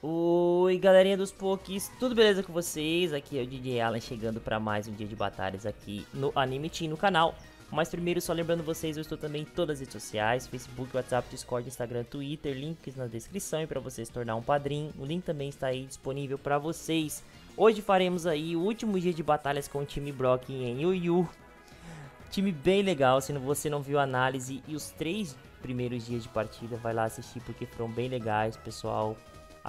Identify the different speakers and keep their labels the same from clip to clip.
Speaker 1: Oi, galerinha dos Pokés, tudo beleza com vocês? Aqui é o DJ Alan chegando para mais um dia de batalhas aqui no Anime Team no canal. Mas primeiro, só lembrando vocês, eu estou também em todas as redes sociais, Facebook, WhatsApp, Discord, Instagram, Twitter, links na descrição e para você se tornar um padrinho. O link também está aí disponível para vocês. Hoje faremos aí o último dia de batalhas com o time Brock em Yu Yu. Time bem legal, se você não viu a análise e os três primeiros dias de partida, vai lá assistir porque foram bem legais, pessoal.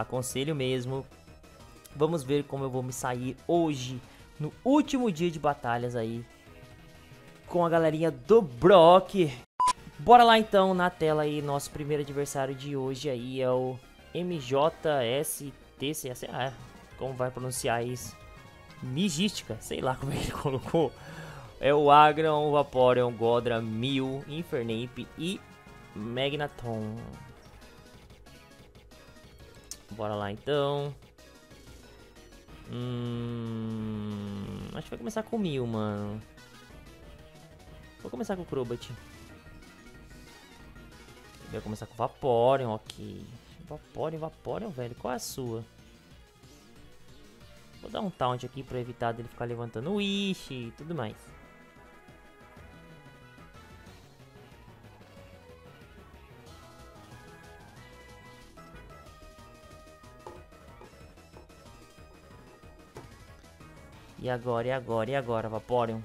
Speaker 1: Aconselho mesmo. Vamos ver como eu vou me sair hoje, no último dia de batalhas aí, com a galerinha do Brock. Bora lá então, na tela aí, nosso primeiro adversário de hoje aí é o MJSTC, ah, como vai pronunciar isso? Nigística, sei lá como é que ele colocou. É o Agron, Vaporeon, Godra, Mil, Infernape e Magnaton. Bora lá então. Hum, acho que vai começar com mil, mano. Vou começar com o Crobat. Vai começar com Vaporeon, ok. Vaporeon, Vaporeon, velho. Qual é a sua? Vou dar um taunt aqui pra evitar dele ficar levantando o Wish e tudo mais. E agora, e agora, e agora, Vaporeon?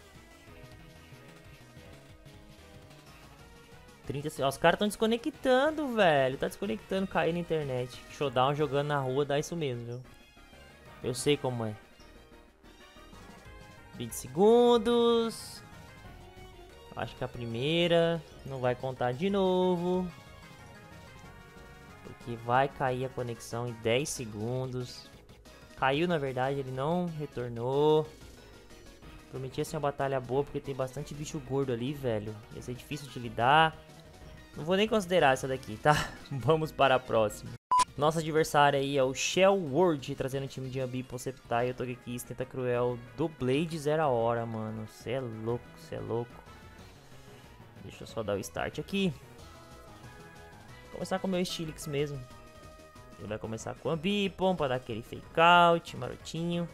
Speaker 1: 30 Ó, os caras estão desconectando, velho. Tá desconectando, cair na internet. Showdown jogando na rua dá isso mesmo, viu? Eu sei como é. 20 segundos. Acho que a primeira não vai contar de novo. Porque vai cair a conexão em 10 segundos. Caiu, na verdade, ele não retornou. Prometia ser uma batalha boa, porque tem bastante bicho gordo ali, velho. Ia ser difícil de lidar. Não vou nem considerar essa daqui, tá? Vamos para a próxima. Nosso adversário aí é o Shell World, trazendo o time de Ambi, Ponceptai, eu tô aqui, Tenta Cruel, do Blade Zero a hora, mano. Você é louco, você é louco. Deixa eu só dar o start aqui. Vou começar com o meu Stilix mesmo. Ele vai começar com a Bipom para dar aquele fake out, marotinho.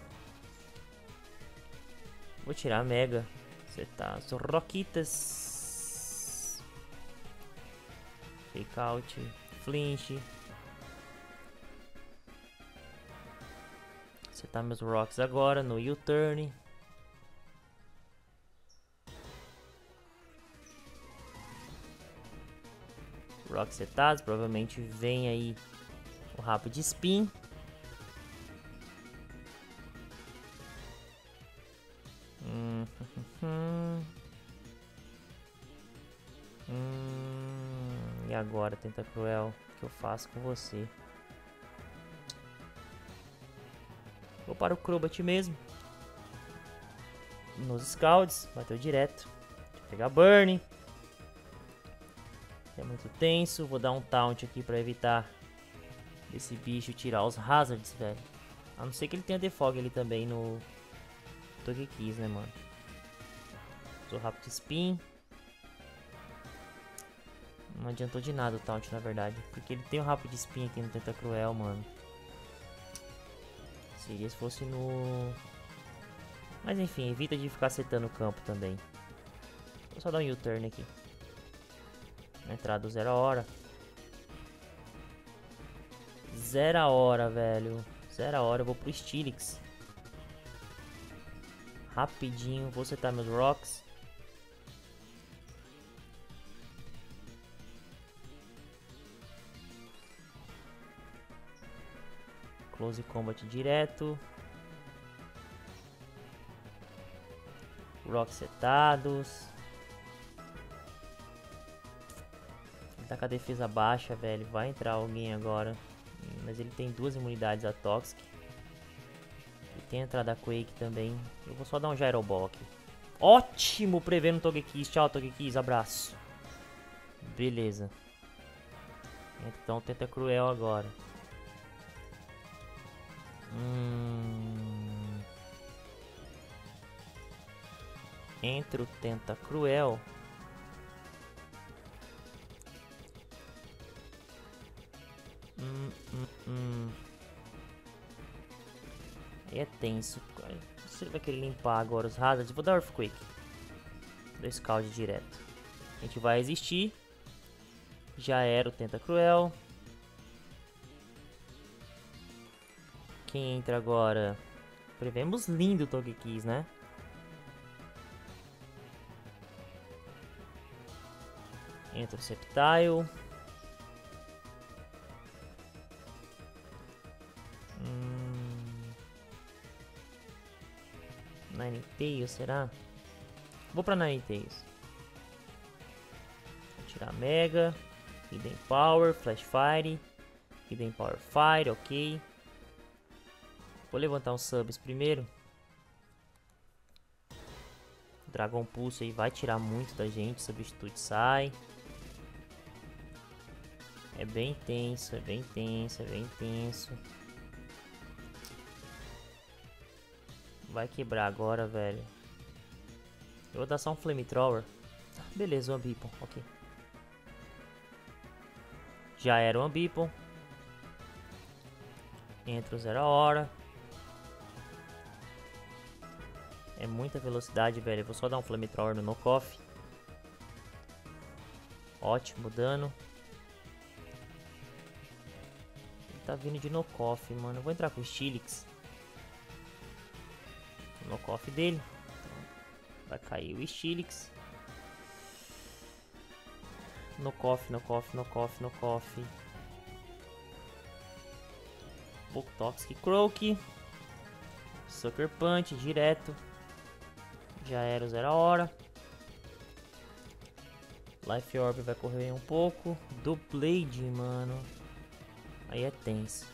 Speaker 1: Vou tirar a Mega. Acertar as Roquitas. Fake out, flinch. Acertar meus Rocks agora no U-turn. Rocks setados, provavelmente vem aí o spin. Hum, hum, hum, e agora, Tenta Cruel, o que eu faço com você? Vou para o Crobat mesmo. Nos Scouts, bateu direto. Eu pegar Burn. É muito tenso. Vou dar um taunt aqui para evitar desse bicho tirar os hazards, velho. A não ser que ele tenha defog ali também no Togekiss, né, mano? Usou Rapid Spin. Não adiantou de nada o taunt, na verdade. Porque ele tem o Rapid Spin aqui no Tentacruel, mano. Seria se fosse no... Mas enfim, evita de ficar acertando o campo também. Vou só dar um U-turn aqui. Entrada zero hora. Zero a hora, velho. Zero a hora, eu vou pro Stilix. Rapidinho, vou setar meus rocks. Close combat direto. Rocks setados. Tá com a defesa baixa, velho. Vai entrar alguém agora mas ele tem duas imunidades a Toxic. E tem a entrada Quake também. Eu vou só dar um Gyroball aqui. Ótimo prevendo Togekiss. Tchau, Togekiss. Abraço. Beleza. Então tenta Cruel agora. Hum... O Tenta Cruel. Hum. Aí é tenso. Ele vai querer limpar agora os hazards. Vou dar Earthquake. Do Scald direto. A gente vai existir. Já era o Tenta Cruel. Quem entra agora? Prevemos lindo o Togekiss, né? Entra o Sceptile. Ninetales, será? Vou pra Ninetales. Vou tirar Mega. Hidden Power, Flash Fire. Hidden Power Fire, ok. Vou levantar uns subs primeiro. Dragon Pulse aí vai tirar muito da gente, substitute sai. É bem tenso, é bem tenso, é bem tenso. Vai quebrar agora, velho. Eu vou dar só um Flamethrower. Beleza, o Ambipon, ok. Já era o Ambipon. Entra o Zero Hora. É muita velocidade, velho. Eu vou só dar um Flamethrower no Knockoff. Ótimo dano. Ele tá vindo de Knockoff, mano. Eu vou entrar com o Stilix. Knockoff dele. Vai cair o Stilix. Knockoff, knockoff, knockoff, knockoff. Pouco Toxic Croak. Sucker Punch direto. Já era zero a hora. Life Orb vai correr um pouco. Do Blade, mano. Aí é tenso.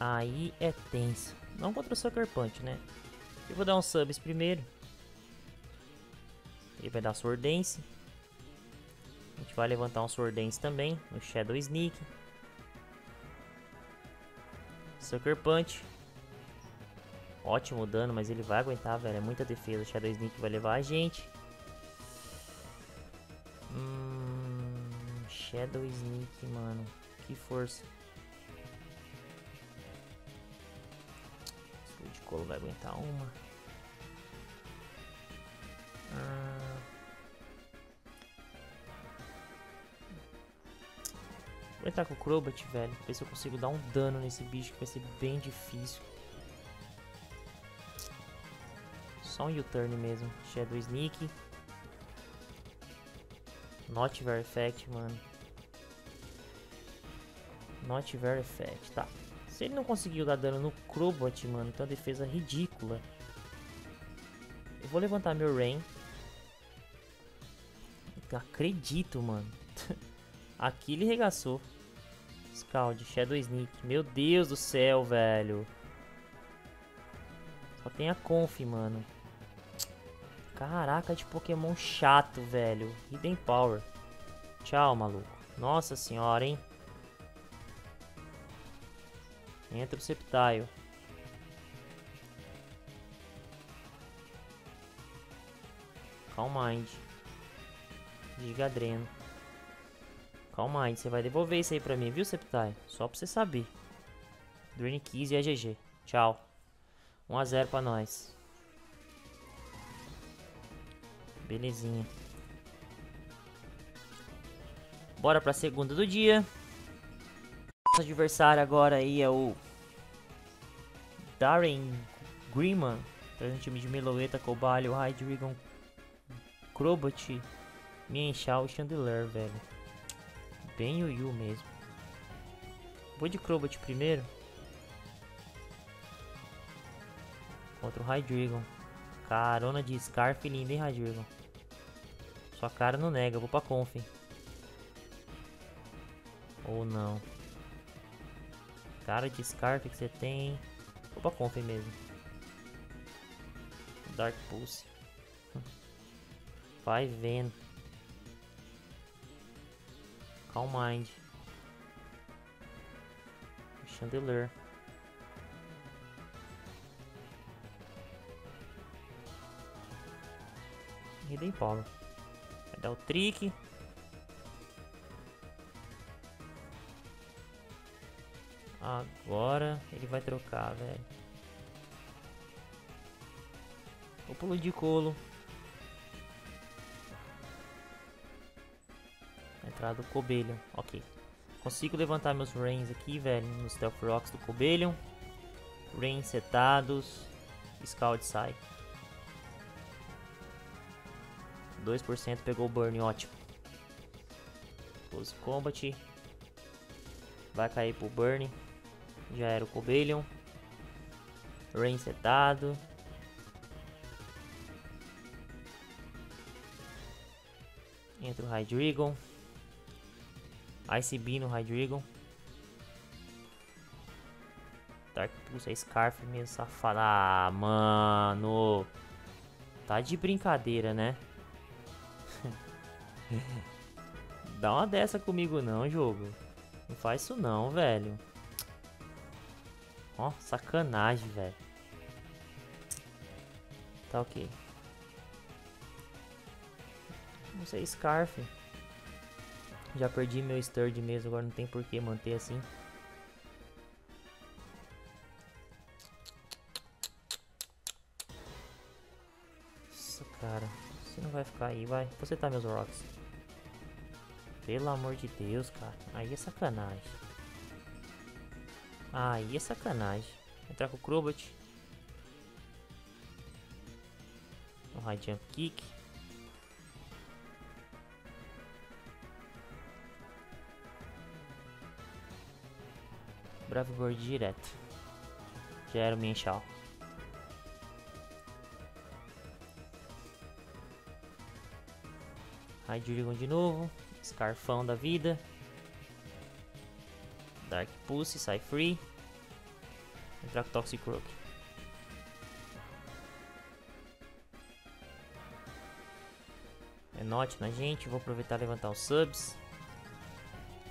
Speaker 1: Aí é tenso. Não contra o Sucker Punch, né? Eu vou dar um subs primeiro. Ele vai dar Sword Dance. A gente vai levantar um Sword Dance também no Shadow Sneak. Sucker Punch. Ótimo dano, mas ele vai aguentar, velho. É muita defesa. O Shadow Sneak vai levar a gente. Hum, Shadow Sneak, mano. Que força. De colo vai aguentar uma. Ah. Vou entrar com o Crobat, velho. Ver se eu consigo dar um dano nesse bicho que vai ser bem difícil. Só um U-turn mesmo. Shadow Sneak. Not very effect, mano. Not very effect. Tá. Se ele não conseguiu dar dano no Crobat, mano, então a defesa ridícula. Eu vou levantar meu Rain. Eu acredito, mano. Aqui ele regaçou. Scald, Shadow Sneak. Meu Deus do céu, velho. Só tem a Conf, mano. Caraca de Pokémon chato, velho. Hidden Power. Tchau, maluco. Nossa senhora, hein. Entra o Sceptile. Calm Mind. Gigadreno. Calm Mind. Você vai devolver isso aí pra mim, viu, Sceptile? Só pra você saber. Drain Keys e a GG. Tchau. 1x0 pra nós. Belezinha. Bora pra segunda do dia. Nosso adversário agora aí é o Darren Greenman, traz um time de Meloeta, Cobalho, Hydreigon, Crobat, Mienshao e Chandelier, velho. Bem Yu mesmo. Vou de Crobat primeiro. Contra o Hydreigon. Carona de Scarf linda, hein, Hydreigon? Sua cara não nega, vou pra Conf. Ou não. Cara de Scarf que você tem. Vou pra Conf mesmo. Dark Pulse. Vai vendo. Calm Mind. Chandelier. Hidden Power. Vai dar o trick. Agora ele vai trocar, velho. O pulo de colo. Entrada do Cobelion. Ok. Consigo levantar meus Rains aqui, velho. Nos Stealth Rocks do Cobelion. Rains setados. Scout sai. 2% pegou o burn, ótimo. Close Combat. Vai cair pro burn. Já era o Cobelion. Rain setado. Entra o Hydreigon. Ice Beam no Hydreigon. Dark Pulse é Scarf mesmo, safado. Ah, mano. Tá de brincadeira, né? Dá uma dessa comigo não, jogo. Não faz isso não, velho. Ó, sacanagem, velho. Tá ok. Não sei, Scarf. Já perdi meu Sturd mesmo, agora não tem por que manter assim. Nossa, cara. Você não vai ficar aí, vai. Você tá meus rocks. Pelo amor de Deus, cara. Aí é sacanagem. Aí é sacanagem. Entrar com o Crobat. Um High Jump Kick. Bravo Bird direto. Já era o Minchal. Hydreigon de novo. Scarfão da vida. Dark Pulse, sai free. Entrar com Toxic Rook. É note na gente, vou aproveitar e levantar os subs.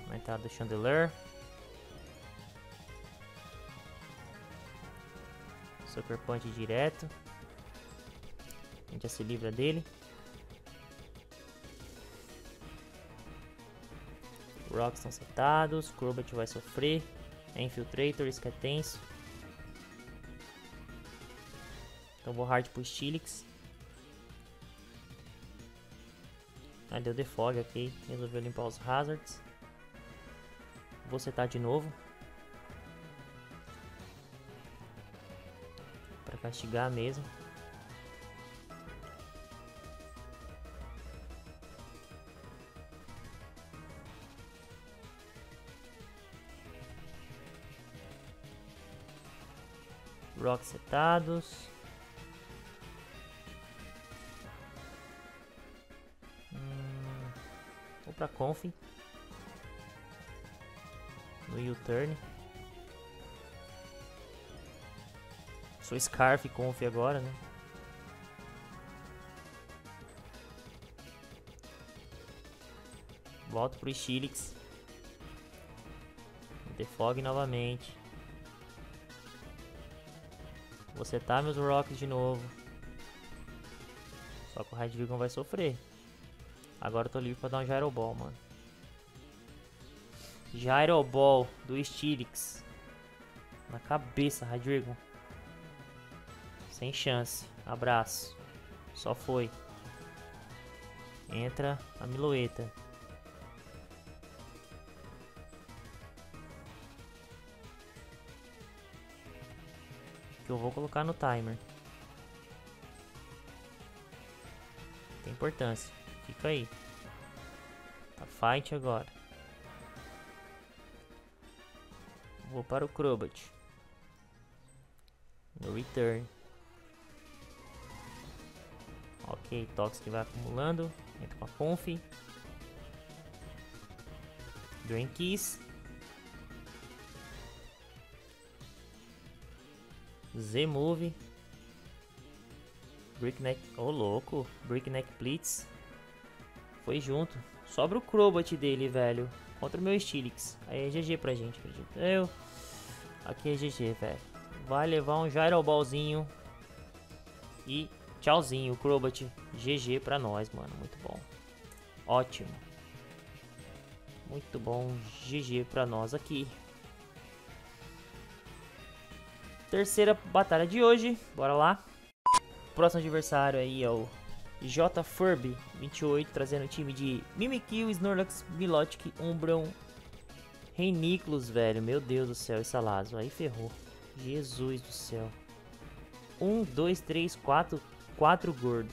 Speaker 1: Na entrada do Chandelier. Sucker Punch direto. A gente já se livra dele. Rocks estão setados. Crobat vai sofrer. É Infiltrator, isso que é tenso. Então vou hard pro Stilix. Aí deu defog aqui. Resolveu limpar os hazards. Vou setar de novo. Pra castigar mesmo. Rocks setados. Hum, vou pra Conf. No U-turn. Sou Scarf Conf agora, né? Volto pro Stilix. Defog novamente. Vou setar meus rocks de novo. Só que o Hydreigon vai sofrer. Agora eu tô livre pra dar um Gyro Ball, mano. Gyro Ball do Stilix. Na cabeça, Hydreigon. Sem chance. Abraço. Só foi. Entra a Miloeta. Eu vou colocar no timer. Tem importância. Fica aí. Tá fight agora. Vou para o Crobat. No return. Ok, Toxic vai acumulando. Entra com a Conf. Drain Keys. Z-Move. Breakneck. Ô, oh, louco. Breakneck Blitz. Foi junto. Sobra o Crobat dele, velho. Contra o meu Stilix. Aí é GG pra gente, acredito. Eu. Aqui é GG, velho. Vai levar um Gyro Ballzinho. E tchauzinho, Crobat. GG pra nós, mano. Muito bom. Ótimo. Muito bom. GG pra nós aqui. Terceira batalha de hoje, bora lá. próximo adversário aí é o J Furby 28, trazendo o time de Mimikyu, Snorlax, Milotic, Umbreon, Reiniclus, velho. Meu Deus do céu, esse Alazo. Aí ferrou. Jesus do céu. Um, dois, três, quatro. Quatro gordo.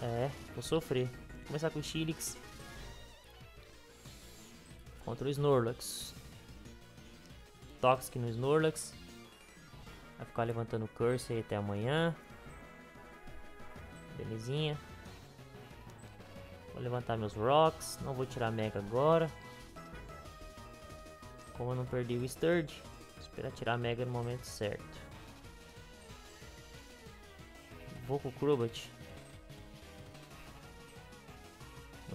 Speaker 1: É, vou sofrer. Vou começar com o Shilix. Contra o Snorlax. Toxic no Snorlax. Vai ficar levantando o Curse aí até amanhã. Belezinha. Vou levantar meus Rocks. Não vou tirar Mega agora. Como eu não perdi o Sturge, esperar tirar Mega no momento certo. Vou com o Crobat.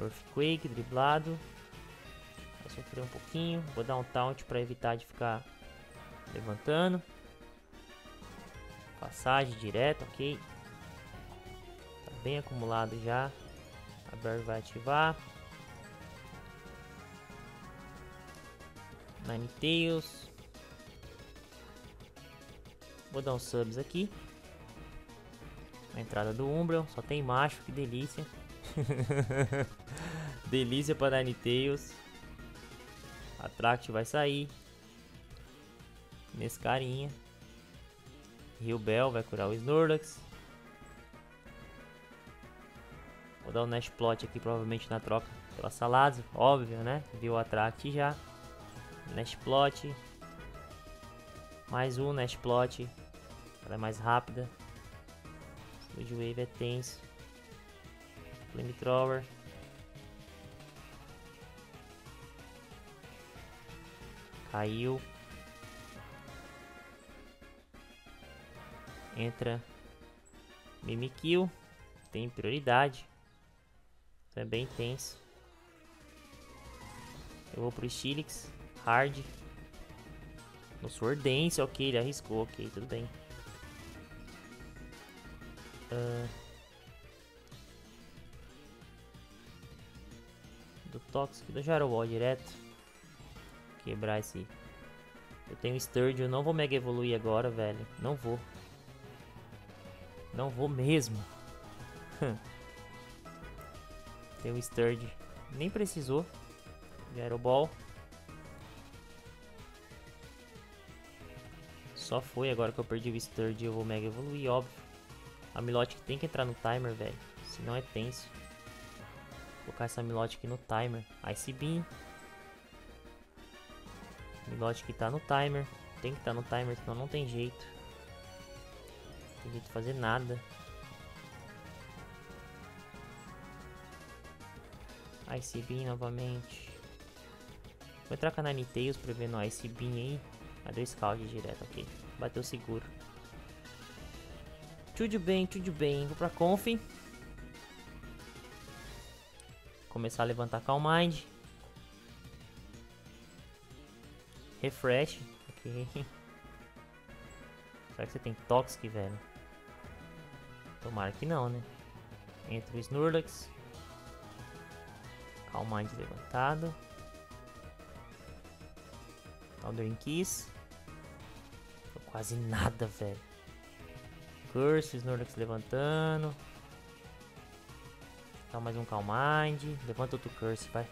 Speaker 1: Earthquake, driblado. Sofrer um pouquinho. Vou dar um taunt para evitar de ficar levantando. Passagem direta, ok. Tá bem acumulado já. A Bear vai ativar. Ninetales. Vou dar uns subs aqui. Na entrada do Umbreon, só tem macho, que delícia. delícia para Ninetales. Attract vai sair. Nesse carinha. Rio Bell vai curar o Snorlax. Vou dar o Nash Plot aqui, provavelmente na troca pela Salazar, óbvio, né? Viu o Attract já. Nash Plot. Mais um Nash Plot. Ela é mais rápida. Sludge Wave é tenso. Flamethrower. Caiu. Entra Mimikyu. Tem prioridade. É bem tenso. Eu vou pro Stilix. Hard. No Swordance, ok, ele arriscou, ok, tudo bem. Uh... Do Toxic, do Jarowall direto. Quebrar esse... Eu tenho Sturge, eu não vou Mega Evoluir agora, velho. Não vou. Não vou mesmo. Tem o Sturge. Nem precisou. Ball. Só foi agora que eu perdi o Sturge eu vou Mega Evoluir, óbvio. A Milotic tem que entrar no timer, velho. Senão é tenso. Vou colocar essa Milotic no timer. Ice Beam. Milotic tá no timer. Tem que estar tá no timer, senão não tem jeito. Não tem jeito de fazer nada. Ice Beam novamente. Vou entrar com a Ninetales prevendo o Ice Beam aí. A deu scout direto, ok. Bateu seguro. Tudo bem, tudo bem. Vou pra conf. Começar a levantar Calm Mind. Refresh. Ok. Será que você tem Toxic, velho? Tomara que não, né? Entra o Snorlax. Calm Mind levantado. Aldrin Kiss. Quase nada, velho. Curse, Snorlax levantando. Dá mais um Calm Mind. Levanta outro Curse, vai.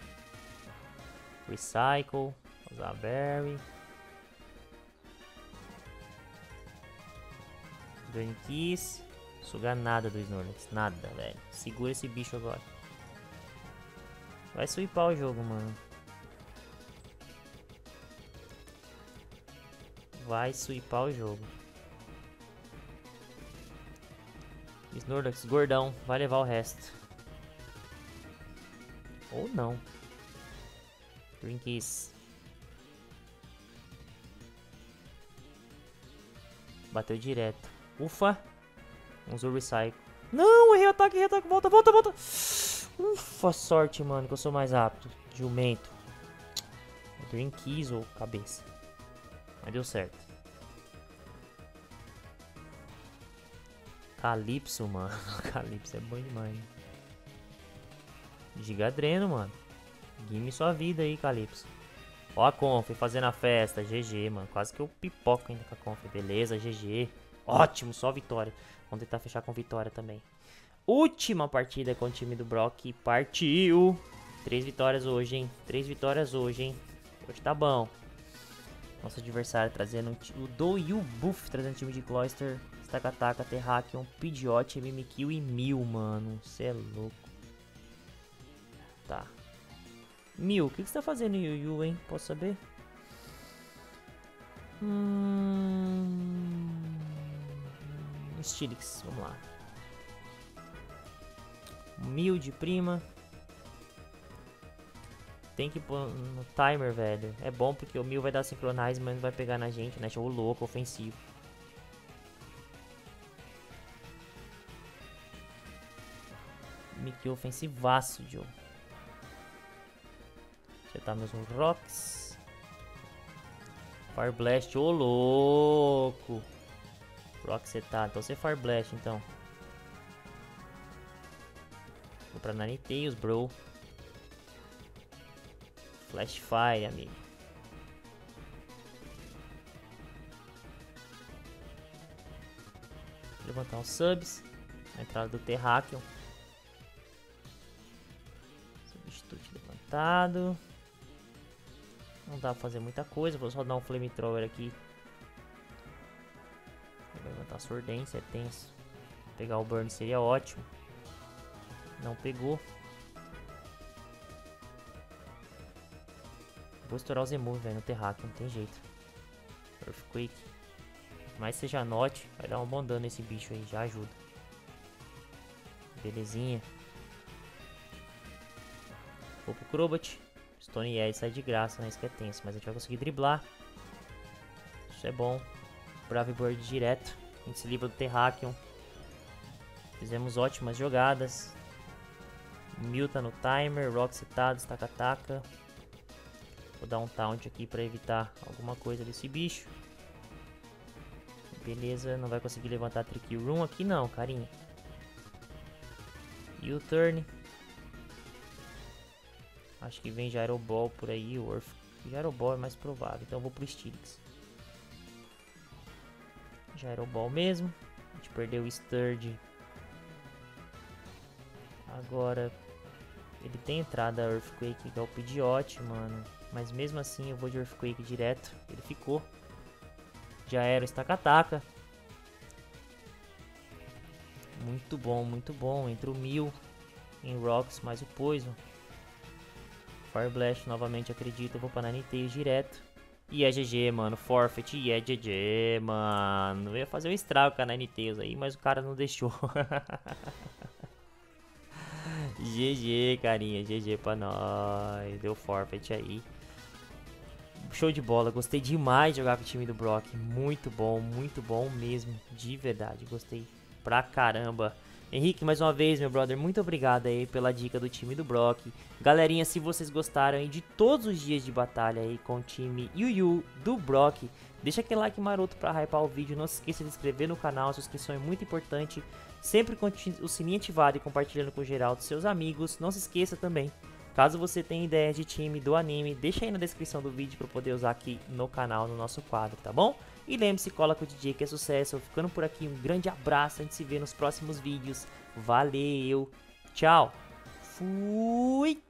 Speaker 1: Recycle. Usar Berry. Drain Kiss. Sugar nada do Snorlax. Nada, velho. Segura esse bicho agora. Vai sweepar o jogo, mano. Vai sweepar o jogo. Snorlax, gordão, vai levar o resto. Ou não. Drinkies. Bateu direto. Ufa. Vamos o recycle. Não, errei o ataque, errei o ataque. Volta, volta, volta. Ufa, sorte, mano, que eu sou mais rápido. Jumento. Drinkies ou cabeça. Mas deu certo. Calypso, mano. Calypso é bom demais. Né? Gigadreno, mano. Gimme sua vida aí, Calypso. Ó a Conf fazendo a festa. GG, mano. Quase que eu pipoco ainda com a Conf. Beleza, GG. Ótimo, só vitória. Vamos tentar fechar com vitória também. Última partida com o time do Brock. Partiu! Três vitórias hoje, hein? Três vitórias hoje, hein? Hoje tá bom. Nosso adversário trazendo o Do Yu Buff, trazendo time de Cloyster, Stakataka, Terrakion, Pidgeot, Mimikyu e Mil, mano. Cê é louco. Tá. Mil, o que, que você tá fazendo, Yu Yu, hein? Posso saber? Hum... Stilix, vamos lá. Mil de prima. Tem que pôr no timer, velho. É bom porque o Mil vai dar synchronize, mas não vai pegar na gente, né? Show louco, ofensivo. Mickey ofensivaço, Joe. Acertar meus rocks. Fire Blast, ô louco. Rock setado. Então você Fire Blast, então. Vou pra Ninetales, bro. Flash Fire, amigo. Levantar os subs. A entrada do Terrakion. Substitute levantado. Não dá pra fazer muita coisa. Vou só dar um Flamethrower aqui. Vou levantar a Sordência, é tenso. Pegar o Burn seria ótimo. Não pegou. Vou estourar os emus, velho, no terráqueo, não tem jeito. Earthquake. Mais seja note, vai dar um bom dano nesse bicho aí, já ajuda. Belezinha. Vou pro Crobat. Stone Edge sai de graça, né? Isso que é tenso, mas a gente vai conseguir driblar. Isso é bom. Brave Bird direto. A gente se livra do Terrakion. Fizemos ótimas jogadas. Tá no timer, Rock citado, estaca-taca. Vou dar um taunt aqui pra evitar alguma coisa desse bicho. Beleza, não vai conseguir levantar Trick Room aqui não, carinha. U-turn. Acho que vem Gyroball por aí, Orf. Gyroball é mais provável, então eu vou pro Stilix. Gyroball mesmo. A gente perdeu o Sturge. Agora, ele tem entrada Earthquake, que é o mano. Mas mesmo assim eu vou de Earthquake direto. Ele ficou. Já era o Estaca-Taca. Muito bom, muito bom. Entre o Mil em Rocks mais o Poison. Fire Blast novamente, acredito. Vou pra Ninetales direto. E é GG, mano. Forfeit. E é GG, mano. Eu ia fazer um estrago com a Ninetales aí, mas o cara não deixou. GG, carinha. GG pra nós. Deu forfeit aí show de bola. Gostei demais de jogar com o time do Brock. Muito bom, muito bom mesmo. De verdade, gostei pra caramba. Henrique, mais uma vez, meu brother, muito obrigado aí pela dica do time do Brock. Galerinha, se vocês gostaram aí de todos os dias de batalha aí com o time Yu do Brock, deixa aquele like maroto pra hypar o vídeo. Não se esqueça de se inscrever no canal, sua inscrição é muito importante. Sempre com o sininho ativado e compartilhando com geral dos seus amigos. Não se esqueça também Caso você tenha ideia de time do anime, deixa aí na descrição do vídeo para poder usar aqui no canal, no nosso quadro, tá bom? E lembre-se, cola com o DJ que é sucesso. Ficando por aqui, um grande abraço, a gente se vê nos próximos vídeos. Valeu, tchau, fui!